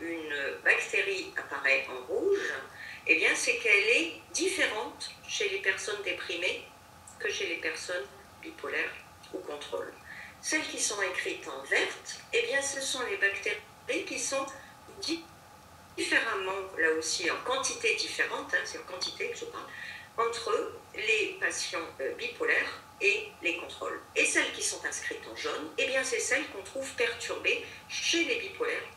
une bactérie apparaît en rouge, eh bien, c'est qu'elle est différente chez les personnes déprimées que chez les personnes bipolaires ou contrôle. Celles qui sont écrites en verte, eh bien, ce sont les bactéries qui sont différemment, là aussi en quantité différente, hein, c'est en quantité que je parle, entre les patients euh, bipolaires et les contrôles. Et celles qui sont inscrites en jaune, eh bien, c'est celles qu'on trouve perturbées chez les bipolaires.